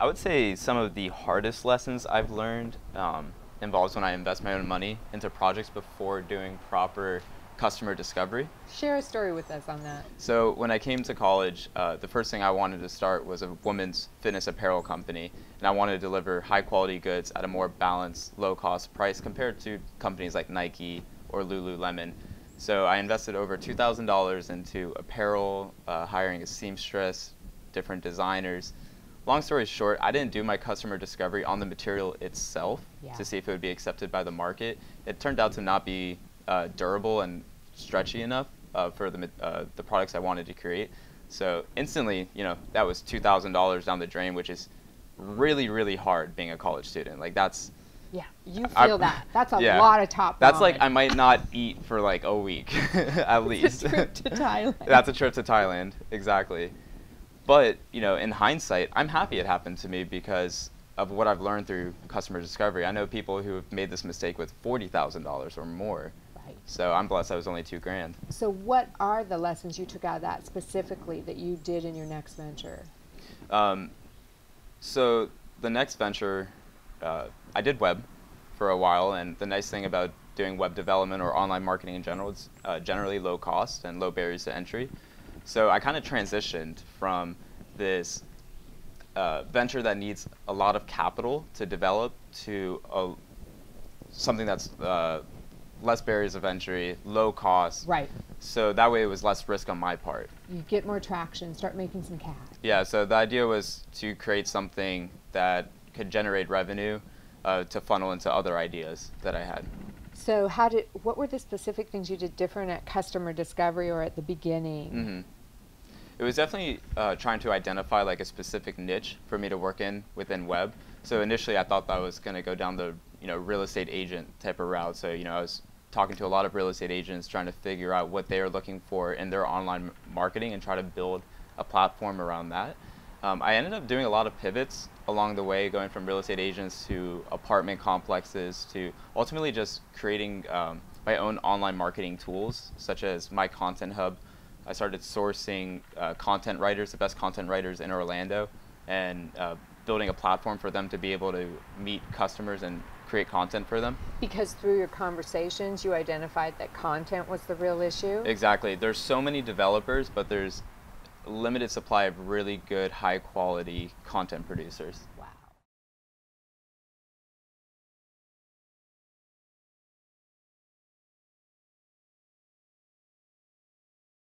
I would say some of the hardest lessons I've learned um, involves when I invest my own money into projects before doing proper customer discovery. Share a story with us on that. So when I came to college, uh, the first thing I wanted to start was a women's fitness apparel company, and I wanted to deliver high quality goods at a more balanced, low cost price compared to companies like Nike or Lululemon. So I invested over $2,000 into apparel, uh, hiring a seamstress, different designers. Long story short, I didn't do my customer discovery on the material itself Yeah. to see if it would be accepted by the market. It turned out to not be uh, durable and stretchy enough uh, for the, uh, the products I wanted to create. So instantly, you know, that was $2,000 down the drain, which is really, really hard being a college student. Like that's, Yeah, you I- feel that. That's a yeah. lot of top that's like I might not eat for like a week at least. A trip to Thailand. That's a trip to Thailand, exactly. But you know, in hindsight, I'm happy it happened to me because of what I've learned through customer discovery. I know people who have made this mistake with forty thousand dollars or more. Right. So I'm blessed I was only two grand. So, what are the lessons you took out of that specifically that you did in your next venture? Um, so the next venture, uh, I did web for a while, and the nice thing about doing web development or online marketing in general, it's uh, generally low cost and low barriers to entry. So I kind of transitioned from this uh, venture that needs a lot of capital to develop to a, something that's uh, less barriers of entry, low cost. Right. So that way it was less risk on my part. You get more traction, start making some cash. Yeah, so the idea was to create something that could generate revenue uh, to funnel into other ideas that I had. So, how did what were the specific things you did different at customer discovery or at the beginning? hmm It was definitely uh, trying to identify like a specific niche for me to work in within web. So initially, I thought that I was going to go down the you know real estate agent type of route. So you know, I was talking to a lot of real estate agents, trying to figure out what they are looking for in their online marketing and try to build a platform around that. Um, I ended up doing a lot of pivots along the way, going from real estate agents to apartment complexes to ultimately just creating um, my own online marketing tools, such as my Content Hub. I started sourcing uh, content writers, the best content writers in Orlando, and uh, building a platform for them to be able to meet customers and create content for them. Because through your conversations, you identified that content was the real issue. Exactly. There's so many developers, but there's limited supply of really good, high quality content producers.